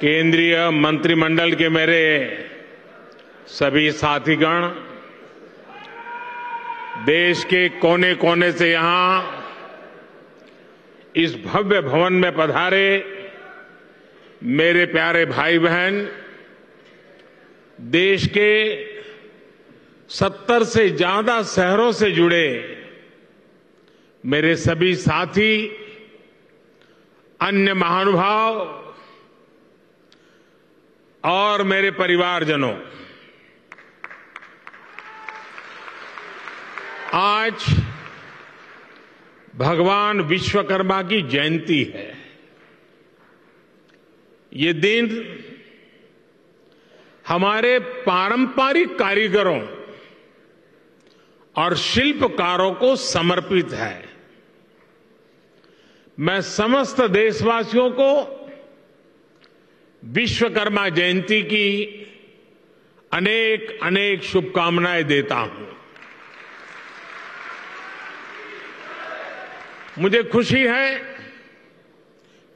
केंद्रीय मंत्रिमंडल के मेरे सभी साथीगण, देश के कोने कोने से यहाँ इस भव्य भवन में पधारे मेरे प्यारे भाई बहन देश के सत्तर से ज़्यादा शहरों से जुड़े मेरे सभी साथी, अन्य महानुभाव और मेरे परिवारजनों, आज भगवान विश्वकर्मा की जयंती है। ये दिन हमारे पारंपरिक कारीगरों और शिल्पकारों को समर्पित है। मैं समस्त देशवासियों को विश्वकर्मा जयंती की अनेक अनेक शुभकामनाएँ देता हूँ। मुझे खुशी है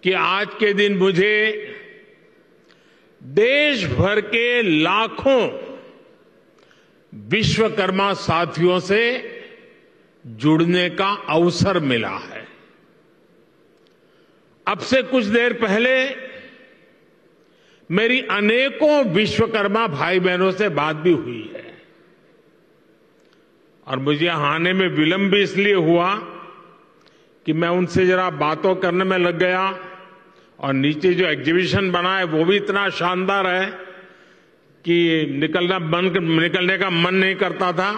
कि आज के दिन मुझे देश भर के लाखों विश्वकर्मा साथियों से जुड़ने का अवसर मिला है। अब से कुछ देर पहले मेरी अनेकों विश्वकर्मा भाई बहनों से बात भी हुई है। और मुझे आने में विलंब भी इसलिए हुआ कि मैं उनसे जरा बातों करने में लग गया और नीचे जो एग्जीबिशन बना है, वो भी इतना शानदार है कि निकलना मन निकलने का मन नहीं करता था।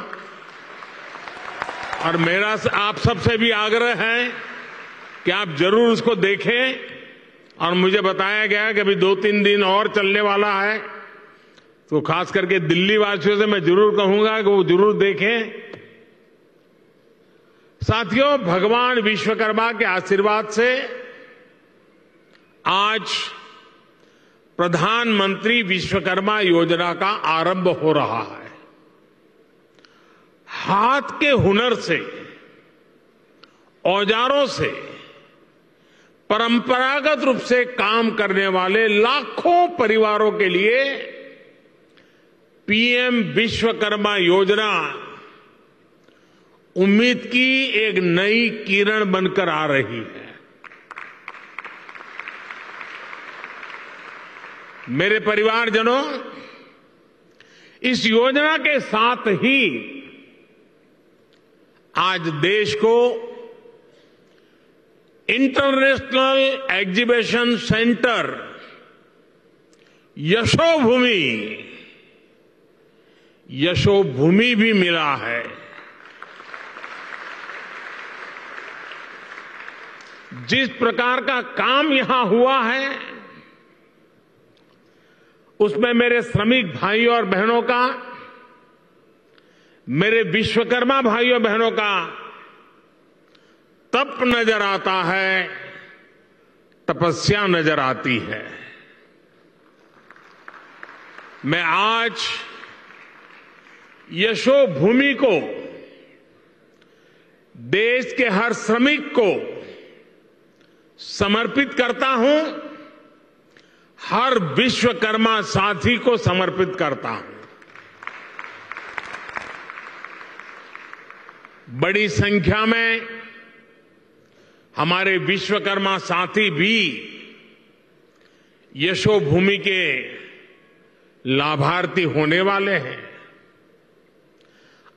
और मेरा आप सबसे भी आग्रह है कि आप ज़रूर उसको देखें। और मुझे बताया गया कि अभी दो तीन दिन और चलने वाला है तो खास करके दिल्ली वासियों से मैं ज़रूर कहूँगा कि वो ज़रूर देखें। साथियों, भगवान विश्वकर्मा के आशीर्वाद से आज प्रधानमंत्री विश्वकर्मा योजना का आरंभ हो रहा है। हाथ के हुनर से, औजारों से परंपरागत रूप से काम करने वाले लाखों परिवारों के लिए पीएम विश्वकर्मा योजना उम्मीद की एक नई किरण बनकर आ रही है। मेरे परिवारजनों, इस योजना के साथ ही आज देश को international exhibition centre Yashobhoomi Yashobhoomi भी मिला है। जिस प्रकार का काम यहाँ हुआ है, उसमें मेरे श्रमिक भाइयों और बहनों का, मेरे विश्वकर्मा भाइयों बहनों का तप नज़र आता है, तपस्या नज़र आती है। मैं आज यशो भूमि को, देश के हर श्रमिक को समर्पित करता हूँ, हर विश्वकर्मा साथी को समर्पित करता हूँ। बड़ी संख्या में हमारे विश्वकर्मा साथी भी यशोभूमि के लाभार्थी होने वाले हैं।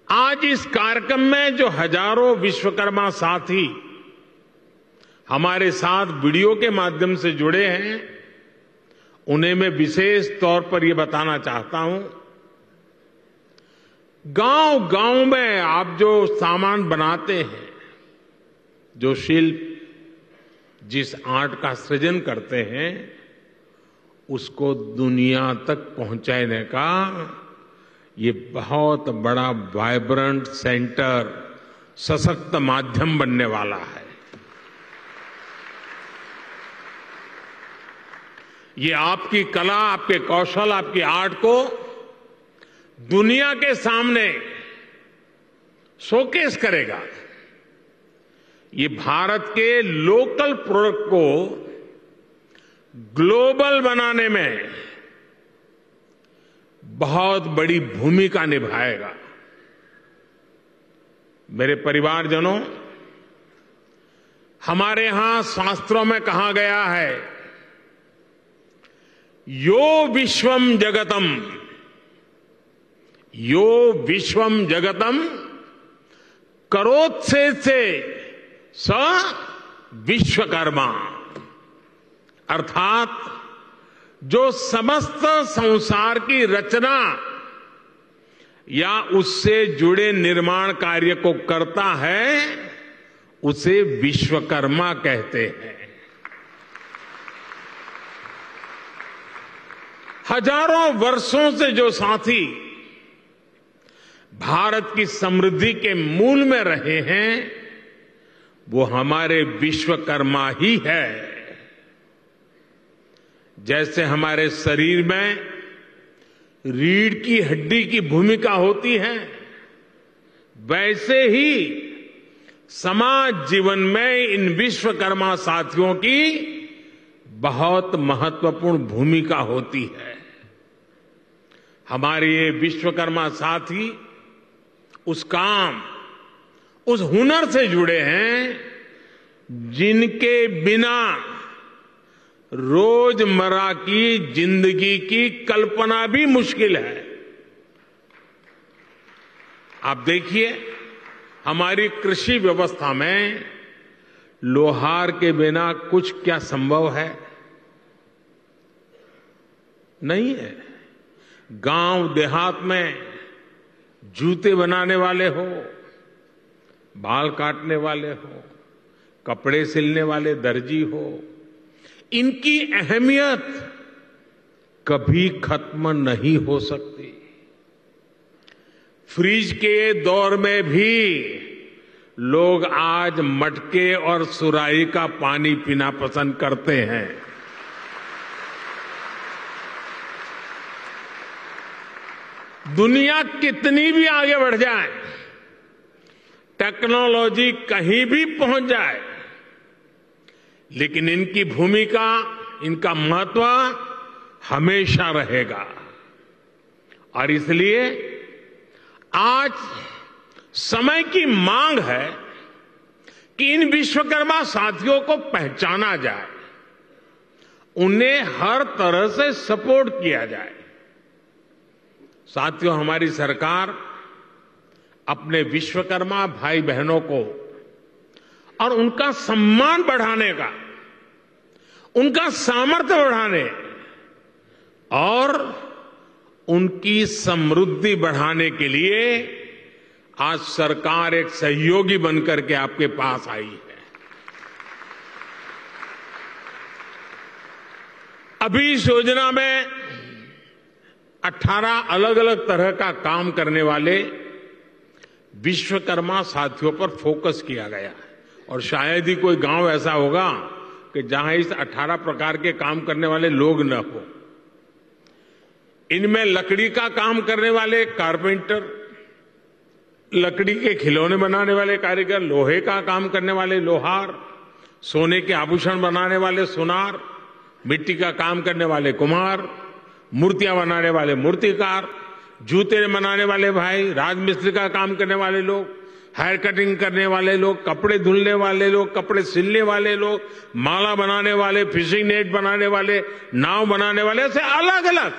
आज इस कार्यक्रम में जो हज़ारों विश्वकर्मा साथी हमारे साथ वीडियो के माध्यम से जुड़े हैं, उन्हें मैं विशेष तौर पर यह बताना चाहता हूँ। गाँव गाँव में आप जो सामान बनाते हैं जो शिल्प जिस आर्ट का सृजन करते हैं, उसको दुनिया तक पहुँचाने का ये बहुत बड़ा वाइब्रेंट सेंटर सशक्त माध्यम बनने वाला है। ये आपकी कला, आपके कौशल, आपकी आर्ट को दुनिया के सामने शोकेस करेगा। ये भारत के लोकल प्रोडक्ट को ग्लोबल बनाने में बहुत बड़ी भूमिका निभाएगा। मेरे परिवारजनों, हमारे यहाँ शास्त्रों में कहा गया है, यो विश्वम जगतम, यो विश्वम जगतम करोत्से से स विश्वकर्मा। अर्थात जो समस्त संसार की रचना या उससे जुड़े निर्माण कार्य को करता है, उसे विश्वकर्मा कहते हैं। हज़ारों वर्षों से जो साथी भारत की समृद्धि के मूल में रहे हैं वो हमारे विश्वकर्मा ही है। जैसे हमारे शरीर में रीढ़ की हड्डी की भूमिका होती है, वैसे ही समाज जीवन में इन विश्वकर्मा साथियों की बहुत महत्वपूर्ण भूमिका होती है। हमारे ये विश्वकर्मा साथी, उस काम उस हुनर से जुड़े हैं जिनके बिना रोज़मर्रा की ज़िंदगी की कल्पना भी मुश्किल है। आप देखिए, हमारी कृषि व्यवस्था में लोहार के बिना कुछ क्या संभव है? नहीं है। गाँव देहात में जूते बनाने वाले हो बाल काटने वाले हो, कपड़े सिलने वाले दर्जी हो, इनकी अहमियत कभी खत्म नहीं हो सकती। फ्रिज के दौर में भी लोग आज मटके और सुराही का पानी पीना पसंद करते हैं। दुनिया कितनी भी आगे बढ़ जाए टेक्नोलॉजी कहीं भी पहुँच जाए, लेकिन इनकी भूमिका, इनका महत्व हमेशा रहेगा। और इसलिए आज समय की मांग है कि इन विश्वकर्मा साथियों को पहचाना जाए, उन्हें हर तरह से सपोर्ट किया जाए। साथियों, हमारी सरकार अपने विश्वकर्मा भाई बहनों को और उनका सम्मान बढ़ाने का, उनका सामर्थ्य बढ़ाने और उनकी समृद्धि बढ़ाने के लिए आज सरकार एक सहयोगी बनकर के आपके पास आई है। अभी इस योजना में 18 अलग अलग तरह का काम करने वाले विश्वकर्मा साथियों पर फोकस किया गया है। और शायद ही कोई गाँव ऐसा होगा कि जहाँ इस 18 प्रकार के काम करने वाले लोग न हो। इनमें लकड़ी का काम करने वाले कारपेंटर, लकड़ी के खिलौने बनाने वाले कारीगर, लोहे का काम करने वाले लोहार, सोने के आभूषण बनाने वाले सुनार, मिट्टी का काम करने वाले कुमार, मूर्तियाँ बनाने वाले मूर्तिकार जूते बनाने वाले भाई, राजमिस्त्री का काम करने वाले लोग हेयर कटिंग करने वाले लोग, कपड़े धुलने वाले लोग, कपड़े सिलने वाले लोग, माला बनाने वाले फिशिंग नेट बनाने वाले, नाव बनाने वाले, ऐसे अलग अलग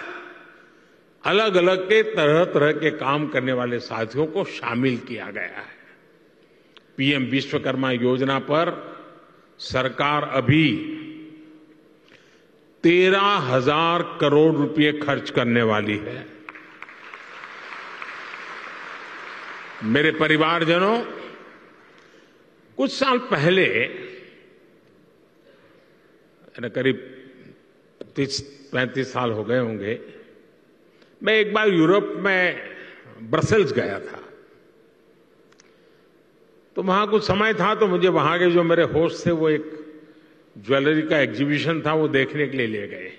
अलग अलग के तरह तरह के काम करने वाले साथियों को शामिल किया गया है। पीएम विश्वकर्मा योजना पर सरकार अभी तेरह हज़ार करोड़ रुपए खर्च करने वाली है। मेरे परिवारजनों, कुछ साल पहले करीब तीस, पैंतीस साल हो गए होंगे, मैं एक बार यूरोप में ब्रसेल्स गया था। तो वहाँ कुछ समय था तो मुझे वहाँ के जो मेरे होस्ट थे, वो एक ज्वेलरी का एग्जीबिशन था, वो देखने के लिए ले गए।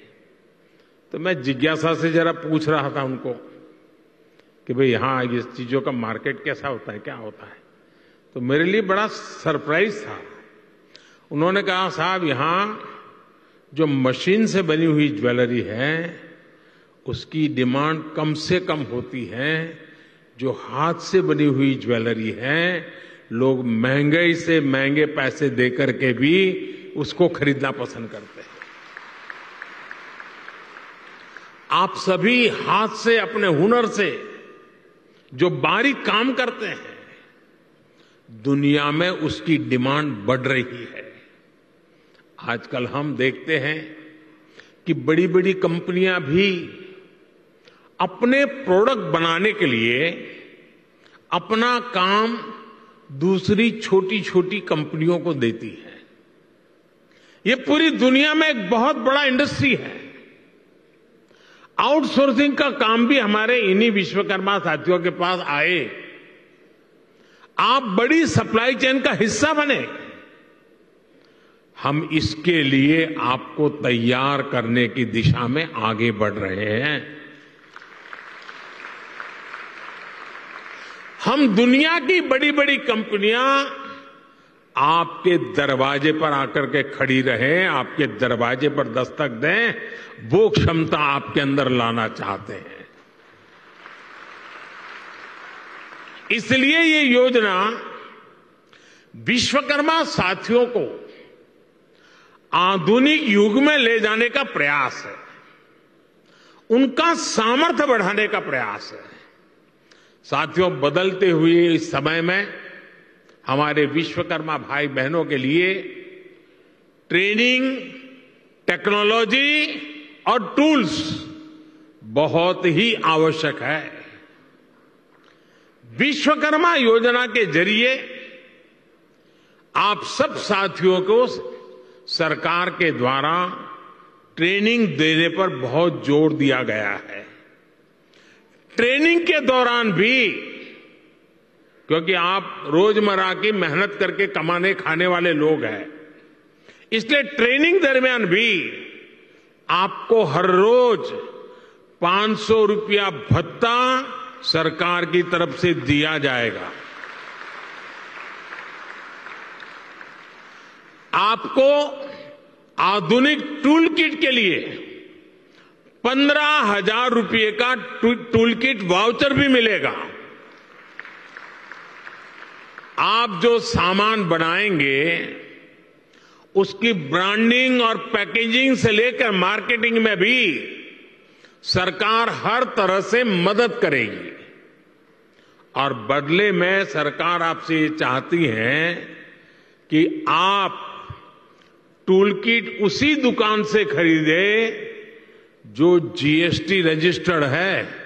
तो मैं जिज्ञासा से जरा पूछ रहा था उनको कि भाई यहाँ इस चीज़ों का मार्केट कैसा होता है, क्या होता है? तो मेरे लिए बड़ा सरप्राइज़ था। उन्होंने कहा, साहब, यहाँ जो मशीन से बनी हुई ज्वेलरी है, उसकी डिमांड कम से कम होती है। जो हाथ से बनी हुई ज्वेलरी है, लोग महँगाई से महँगे पैसे देकर के भी उसको खरीदना पसंद करते हैं। आप सभी हाथ से, अपने हुनर से जो बारीक काम करते हैं, दुनिया में उसकी डिमांड बढ़ रही है। आजकल हम देखते हैं कि बड़ी बड़ी कंपनियाँ भी अपने प्रोडक्ट बनाने के लिए अपना काम दूसरी छोटी छोटी कंपनियों को देती है। ये पूरी दुनिया में एक बहुत बड़ा इंडस्ट्री है। आउटसोर्सिंग का काम भी हमारे इन्हीं विश्वकर्मा साथियों के पास आए। आप बड़ी सप्लाई चेन का हिस्सा बने। हम इसके लिए आपको तैयार करने की दिशा में आगे बढ़ रहे हैं। हम दुनिया की बड़ी बड़ी कंपनियाँ आपके दरवाजे पर आकर के खड़ी रहे, आपके दरवाजे पर दस्तक दें, वो क्षमता आपके अंदर लाना चाहते हैं। इसलिए ये योजना विश्वकर्मा साथियों को आधुनिक युग में ले जाने का प्रयास है। उनका सामर्थ्य बढ़ाने का प्रयास है। साथियों, बदलते हुए इस समय में हमारे विश्वकर्मा भाई बहनों के लिए ट्रेनिंग, टेक्नोलॉजी और टूल्स बहुत ही आवश्यक है। विश्वकर्मा योजना के ज़रिए आप सब साथियों को सरकार के द्वारा ट्रेनिंग देने पर बहुत ज़ोर दिया गया है। ट्रेनिंग के दौरान भी क्योंकि आप रोज़मर्रा की मेहनत करके कमाने, खाने वाले लोग हैं। इसलिए ट्रेनिंग दरमियान भी आपको हर रोज 500 रुपया भत्ता सरकार की तरफ़ से दिया जाएगा। आपको आधुनिक टूल किट के लिए पंद्रह हज़ार रुपये का टूल किट वाउचर भी मिलेगा। आप जो सामान बनाएँगे, उसकी ब्रांडिंग और पैकेजिंग से लेकर मार्केटिंग में भी सरकार हर तरह से मदद करेगी। और बदले में सरकार आपसे ये चाहती है कि आप टूल किट उसी दुकान से खरीदे जो जीएसटी रजिस्टर्ड है।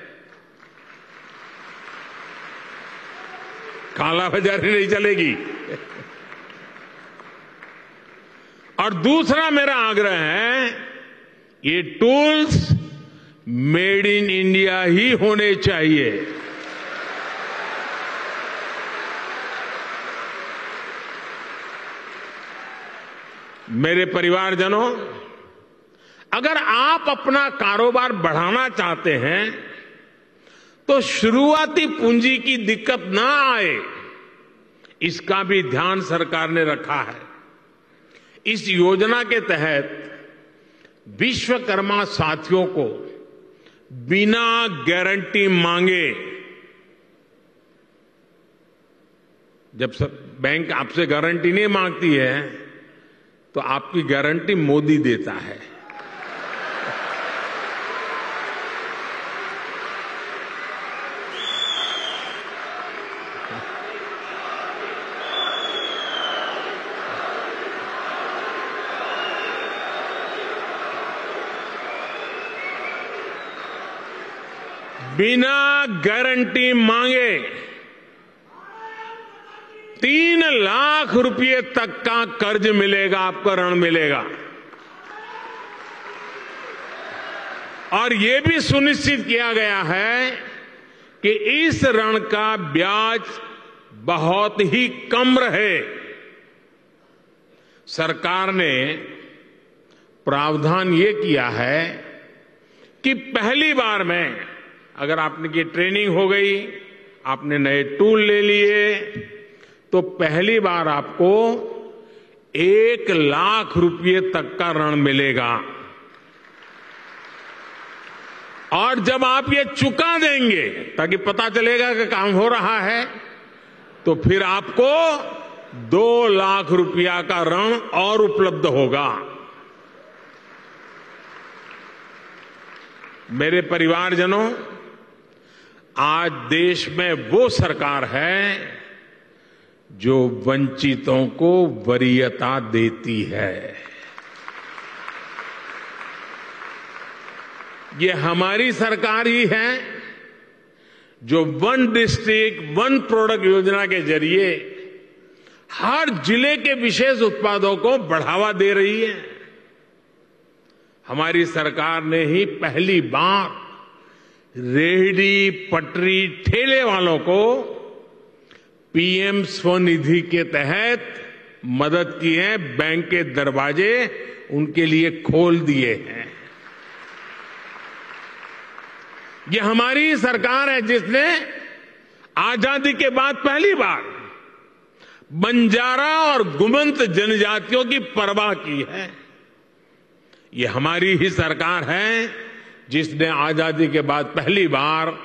काला बाजारी नहीं चलेगी। और दूसरा मेरा आग्रह है, ये टूल्स मेड इन इंडिया ही होने चाहिए। मेरे परिवारजनों, अगर आप अपना कारोबार बढ़ाना चाहते हैं तो शुरुआती पूंजी की दिक्कत ना आए, इसका भी ध्यान सरकार ने रखा है। इस योजना के तहत विश्वकर्मा साथियों को बिना गारंटी मांगे, जब सब बैंक आपसे गारंटी नहीं मांगती है तो आपकी गारंटी मोदी देता है। बिना गारंटी मांगे तीन लाख रुपए तक का कर्ज मिलेगा, आपको ऋण मिलेगा। और यह भी सुनिश्चित किया गया है कि इस ऋण का ब्याज बहुत ही कम रहे। सरकार ने प्रावधान ये किया है कि पहली बार में अगर आपने की ट्रेनिंग हो गई, आपने नए टूल ले लिए तो पहली बार आपको एक लाख रुपए तक का ऋण मिलेगा। और जब आप ये चुका देंगे, ताकि पता चलेगा कि काम हो रहा है तो फिर आपको दो लाख रुपया का ऋण और उपलब्ध होगा। मेरे परिवारजनों आज देश में वो सरकार है जो वंचितों को वरीयता देती है। ये हमारी सरकार ही है जो वन डिस्ट्रिक्ट, वन प्रोडक्ट योजना के ज़रिए हर ज़िले के विशेष उत्पादों को बढ़ावा दे रही है। हमारी सरकार ने ही पहली बार रेहड़ी पटरी ठेले वालों को पीएम स्वनिधि के तहत मदद की है, बैंक के दरवाजे उनके लिए खोल दिए हैं। ये हमारी सरकार है जिसने आज़ादी के बाद पहली बार बंजारा और गुमंत जनजातियों की परवाह की है। ये हमारी ही सरकार है। जिसने आज़ादी के बाद पहली बार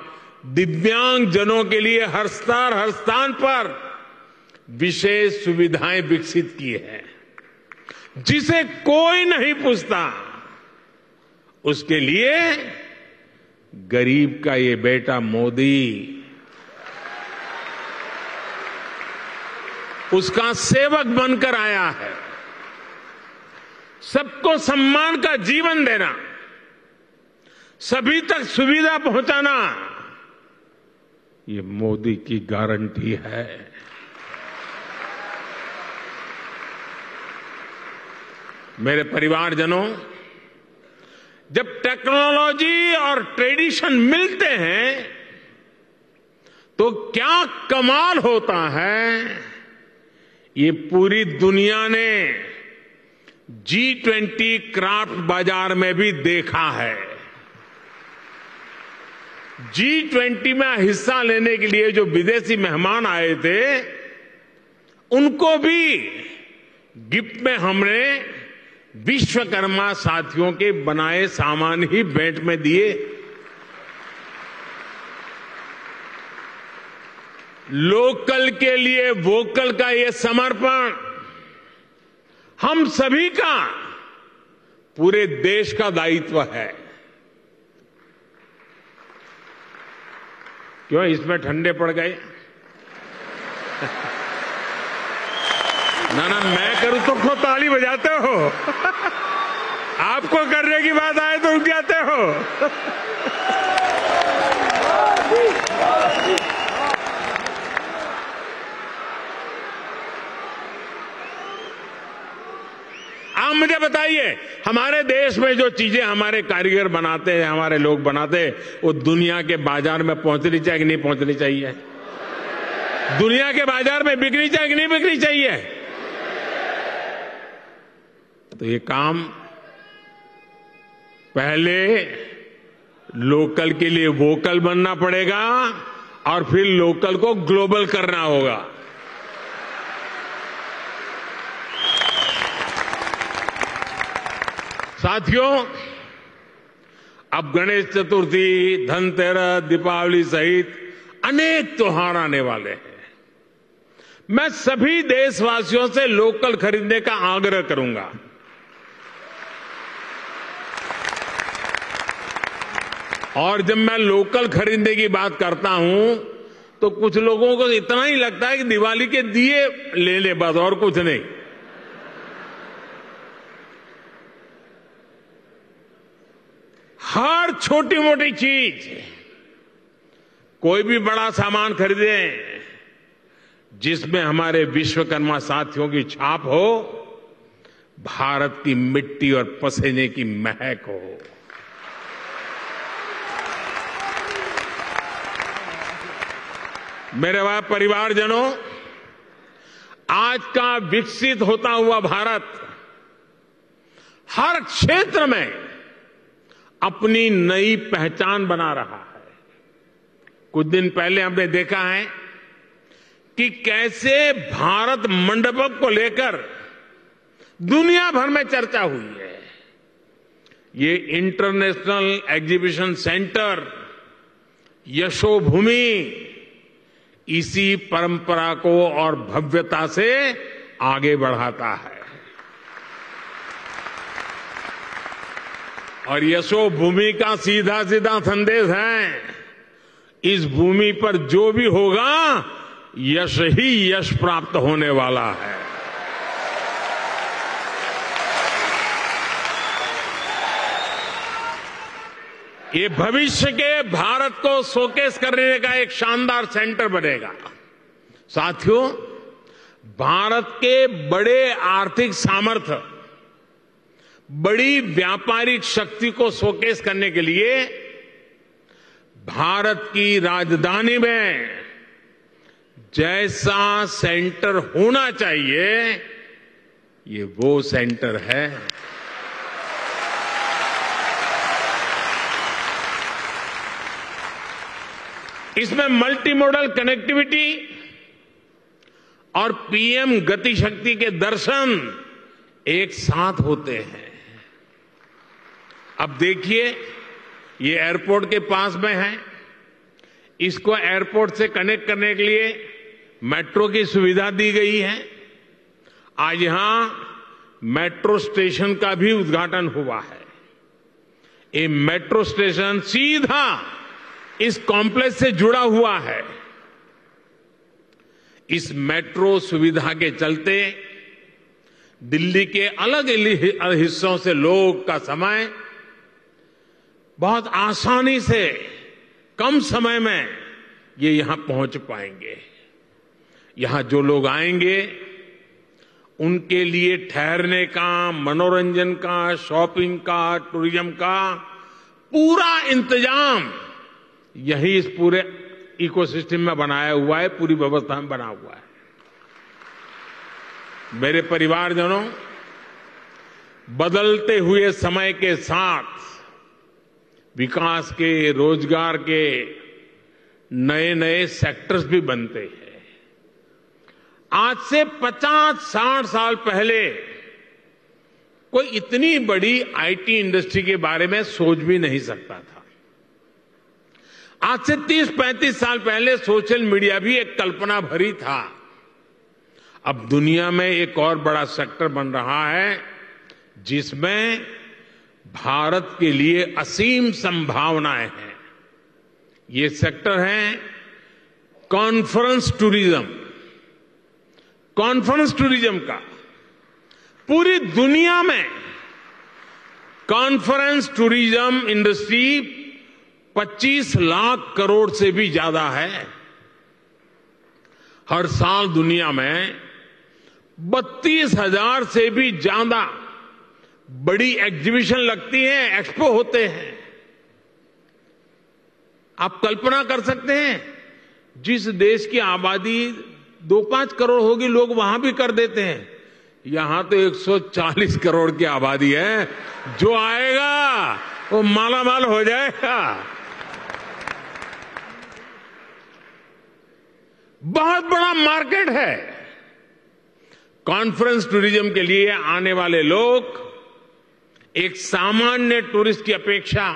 दिव्यांग जनों के लिए हर स्तर हर स्थान पर विशेष सुविधाएँ विकसित की है। जिसे कोई नहीं पूछता, उसके लिए गरीब का ये बेटा मोदी, उसका सेवक बनकर आया है। सबको सम्मान का जीवन देना। सभी तक सुविधा पहुंचाना। ये मोदी की गारंटी है। मेरे परिवारजनों, जब टेक्नोलॉजी और ट्रेडिशन मिलते हैं तो क्या कमाल होता है? ये पूरी दुनिया ने जी ट्वेंटी क्राफ्ट बाज़ार में भी देखा है। जी ट्वेंटी में हिस्सा लेने के लिए जो विदेशी मेहमान आए थे, उनको भी गिफ्ट में हमने विश्वकर्मा साथियों के बनाए सामान ही भेंट में दिए। लोकल के लिए वोकल का ये समर्पण, हम सभी का पूरे देश का दायित्व है। क्यों इसमें ठंडे पड़ गए? ना ना, मैं करूँ तो क्यों ताली बजाते हो। आपको करने की बात आए तो रुक जाते हो। आप मुझे बताइए हमारे देश में जो चीज़ें हमारे कारीगर बनाते हैं, हमारे लोग बनाते हैं, वो दुनिया के बाज़ार में पहुंचनी चाहिए कि नहीं पहुंचनी चाहिए? दुनिया के बाज़ार में बिकनी चाहिए कि नहीं बिकनी चाहिए? तो ये काम पहले लोकल के लिए वोकल बनना पड़ेगा और फिर लोकल को ग्लोबल करना होगा। साथियों, अब गणेश चतुर्थी, धनतेरस, दीपावली सहित अनेक त्योहार आने वाले हैं। मैं सभी देशवासियों से लोकल खरीदने का आग्रह करूँगा। और जब मैं लोकल खरीदने की बात करता हूँ तो कुछ लोगों को इतना ही लगता है कि दिवाली के दिए ले ले, बस और कुछ नहीं। हर छोटी मोटी चीज़ कोई भी बड़ा सामान खरीदे, जिसमें हमारे विश्वकर्मा साथियों की छाप हो, भारत की मिट्टी और पसीने की महक हो। मेरे वह परिवारजनों, आज का विकसित होता हुआ भारत हर क्षेत्र में अपनी नई पहचान बना रहा है। कुछ दिन पहले हमने देखा है कि कैसे भारत मंडपम को लेकर दुनिया भर में चर्चा हुई है। ये इंटरनेशनल एग्जीबिशन सेंटर, यशोभूमि, इसी परंपरा को और भव्यता से आगे बढ़ाता है। और यशो भूमि का सीधा सीधा संदेश है। इस भूमि पर जो भी होगा, यश ही यश प्राप्त होने वाला है। ये भविष्य के भारत को शोकेस करने का एक शानदार सेंटर बनेगा। साथियों, भारत के बड़े आर्थिक सामर्थ्य बड़ी व्यापारिक शक्ति को शोकेस करने के लिए भारत की राजधानी में जैसा सेंटर होना चाहिए, ये वो सेंटर है। इसमें मल्टी मॉडल कनेक्टिविटी और पीएम गतिशक्ति के दर्शन एक साथ होते हैं। अब देखिए, ये एयरपोर्ट के पास में है। इसको एयरपोर्ट से कनेक्ट करने के लिए मेट्रो की सुविधा दी गई है। आज यहाँ मेट्रो स्टेशन का भी उद्घाटन हुआ है। ये मेट्रो स्टेशन सीधा इस कॉम्प्लेक्स से जुड़ा हुआ है। इस मेट्रो सुविधा के चलते दिल्ली के अलग हिस्सों से लोग का समय बहुत आसानी से, कम समय में ये यहाँ पहुँच पाएँगे। यहाँ जो लोग आएँगे, उनके लिए ठहरने का, मनोरंजन का, शॉपिंग का, टूरिज़्म का पूरा इंतज़ाम यही इस पूरे इकोसिस्टम में बनाया हुआ है, पूरी व्यवस्था में बना हुआ है। मेरे परिवारजनों, बदलते हुए समय के साथ विकास के, रोज़गार के नए नए सेक्टर्स भी बनते हैं। आज से 50-60 साल पहले कोई इतनी बड़ी आईटी इंडस्ट्री के बारे में सोच भी नहीं सकता था। आज से 30-35 साल पहले सोशल मीडिया भी एक कल्पना भरी था। अब दुनिया में एक और बड़ा सेक्टर बन रहा है, जिसमें भारत के लिए असीम संभावनाएँ हैं। ये सेक्टर है कॉन्फ्रेंस टूरिज़्म कॉन्फ्रेंस टूरिज़्म का। पूरी दुनिया में conference tourism industry 25 lakh crore से भी ज़्यादा है। हर साल दुनिया में बत्तीस हज़ार से भी ज़्यादा बड़ी एग्जीबिशन लगती है एक्सपो होते हैं। आप कल्पना कर सकते हैं, जिस देश की आबादी दो पाँच करोड़ होगी, लोग वहाँ भी कर देते हैं। यहाँ तो 140 करोड़ की आबादी है। जो आएगा, वो माला माल हो जाएगा। बहुत बड़ा मार्केट है। कॉन्फ्रेंस टूरिज़्म के लिए आने वाले लोग एक सामान्य टूरिस्ट की अपेक्षा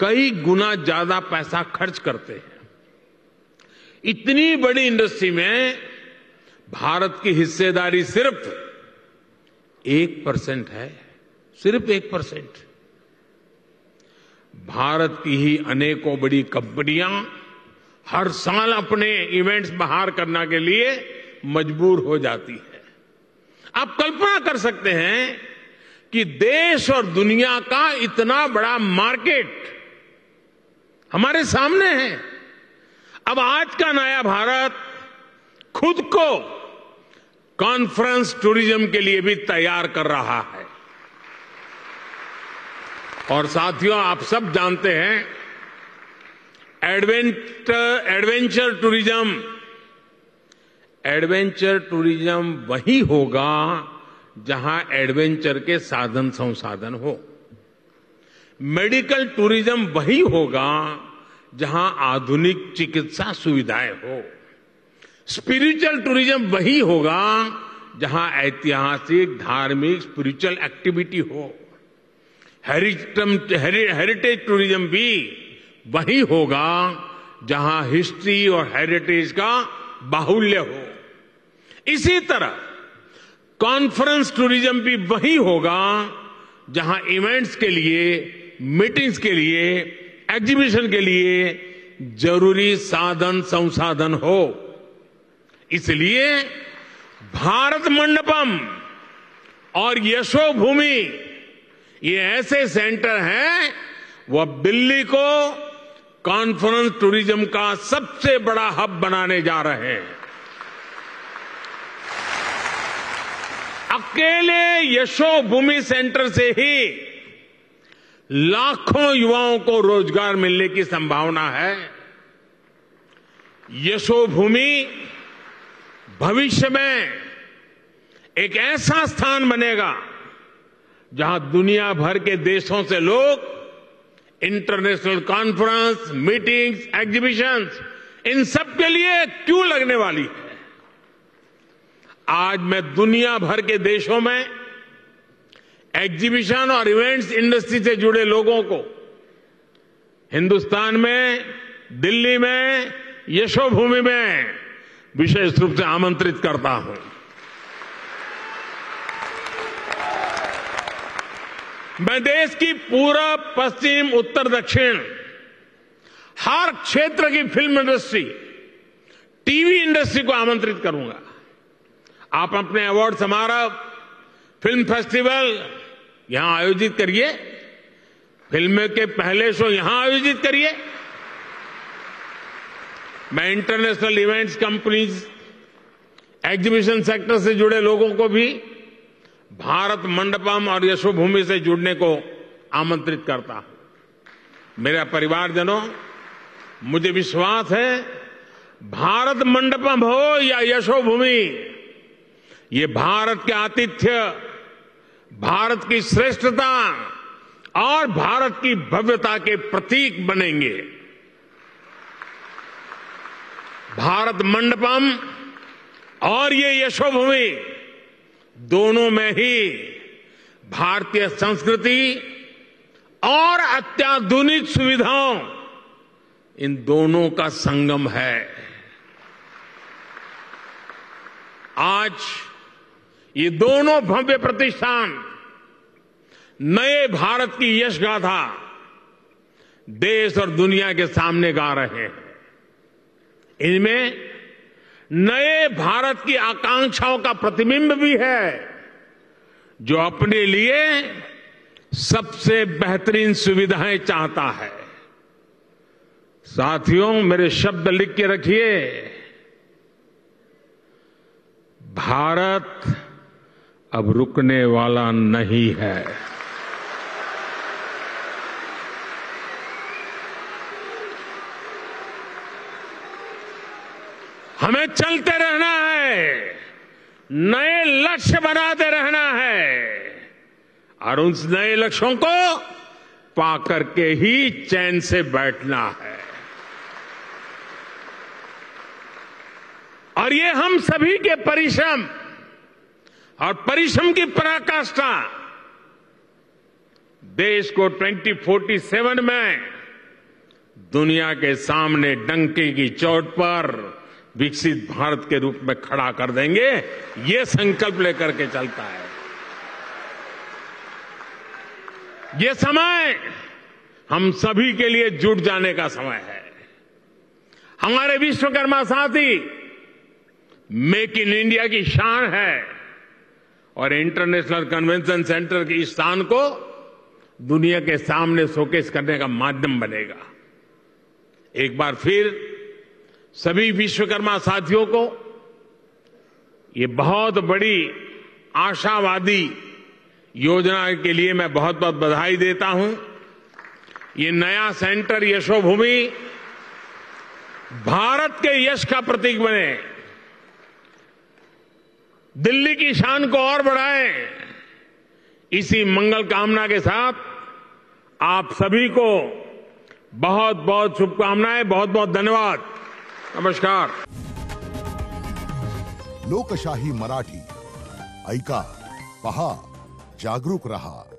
कई गुना ज़्यादा पैसा खर्च करते हैं। इतनी बड़ी इंडस्ट्री में भारत की हिस्सेदारी सिर्फ़ एक परसेंट है, सिर्फ़ एक परसेंट। भारत की ही अनेकों बड़ी कंपनियाँ हर साल अपने इवेंट्स बाहर करने के लिए मजबूर हो जाती है। आप कल्पना कर सकते हैं कि देश और दुनिया का इतना बड़ा मार्केट हमारे सामने है। अब आज का नया भारत खुद को कॉन्फ्रेंस टूरिज़्म के लिए भी तैयार कर रहा है। और साथियों, आप सब जानते हैं, adventure adventure tourism adventure tourism वही होगा जहाँ एडवेंचर के साधन संसाधन हो। मेडिकल टूरिज़्म वही होगा जहाँ आधुनिक चिकित्सा सुविधाएँ हो। स्पिरिचुअल टूरिज़्म वही होगा जहाँ ऐतिहासिक, धार्मिक, स्पिरिचुअल एक्टिविटी हो। हेरिटेज टूरिज़्म भी वही होगा जहाँ हिस्ट्री और हेरिटेज का बाहुल्य हो। इसी तरह कॉन्फ्रेंस टूरिज़्म भी वही होगा जहाँ इवेंट्स के लिए, मीटिंग्स के लिए, एग्जीबिशन के लिए ज़रूरी साधन संसाधन हो। इसलिए भारत मंडपम और यशो भूमि ये ऐसे सेंटर हैं वो दिल्ली को कॉन्फ्रेंस टूरिज़्म का सबसे बड़ा हब बनाने जा रहे हैं। अकेले यशो भूमि सेंटर से ही लाखों युवाओं को रोज़गार मिलने की संभावना है। यशो भूमि भविष्य में एक ऐसा स्थान बनेगा जहाँ दुनिया भर के देशों से लोग इंटरनेशनल कॉन्फ्रेंस, मीटिंग्स, एग्जीबिशंस, इन सब के लिए क्यों लगने वाली है? आज मैं दुनिया भर के देशों में एग्जीबिशन और इवेंट्स इंडस्ट्री से जुड़े लोगों को, हिंदुस्तान में, दिल्ली में, यशोभूमि में विशेष रूप से आमंत्रित करता हूँ। मैं देश की पूरब पश्चिम, उत्तर, दक्षिण, हर क्षेत्र की फ़िल्म इंडस्ट्री टीवी इंडस्ट्री को आमंत्रित करूँगा। आप अपने अवार्ड समारोह, फ़िल्म फेस्टिवल यहाँ आयोजित करिए। फ़िल्म के पहले शो यहाँ आयोजित करिए। मैं international events companies exhibition sector से जुड़े लोगों को भी भारत मंडपम और यशोभूमि से जुड़ने को आमंत्रित करता हूँ। मेरा परिवारजनों, मुझे विश्वास है, भारत मंडपम हो या यशोभूमि ये भारत के आतिथ्य, भारत की श्रेष्ठता और भारत की भव्यता के प्रतीक बनेंगे। भारत मंडपम और ये यशोभूमि दोनों में ही भारतीय संस्कृति और अत्याधुनिक सुविधाओं, इन दोनों का संगम है। आज ये दोनों भव्य प्रतिष्ठान नए भारत की यश गाथा देश और दुनिया के सामने गा रहे हैं। इनमें नए भारत की आकांक्षाओं का प्रतिबिंब भी है, जो अपने लिए सबसे बेहतरीन सुविधाएँ चाहता है। साथियों, मेरे शब्द लिख के रखिए, भारत अब रुकने वाला नहीं है। हमें चलते रहना है। नए लक्ष्य बनाते रहना है। और उन नए लक्ष्यों को पाकर के ही चैन से बैठना है। और ये हम सभी के परिश्रम और परिश्रम की पराकाष्ठा। देश को 2047 में दुनिया के सामने डंके की चोट पर विकसित भारत के रूप में खड़ा कर देंगे, ये संकल्प लेकर के चलता है। ये समय हम सभी के लिए जुट जाने का समय है। हमारे विश्वकर्मा साथी, मेक इन इंडिया की शान है। और इंटरनेशनल कन्वेंशन सेंटर की इस शान को दुनिया के सामने शोकेस करने का माध्यम बनेगा। एक बार फिर सभी विश्वकर्मा साथियों को ये बहुत बड़ी आशावादी योजना के लिए मैं बहुत बहुत बधाई देता हूँ। ये नया सेंटर यशोभूमि भारत के यश का प्रतीक बने। दिल्ली की शान को और बढ़ाएँ। इसी मंगल कामना के साथ आप सभी को बहुत बहुत शुभकामनाएँ बहुत बहुत धन्यवाद। नमस्कार। लोकशाही मराठी, ऐका, पहा, जागरूक रहा।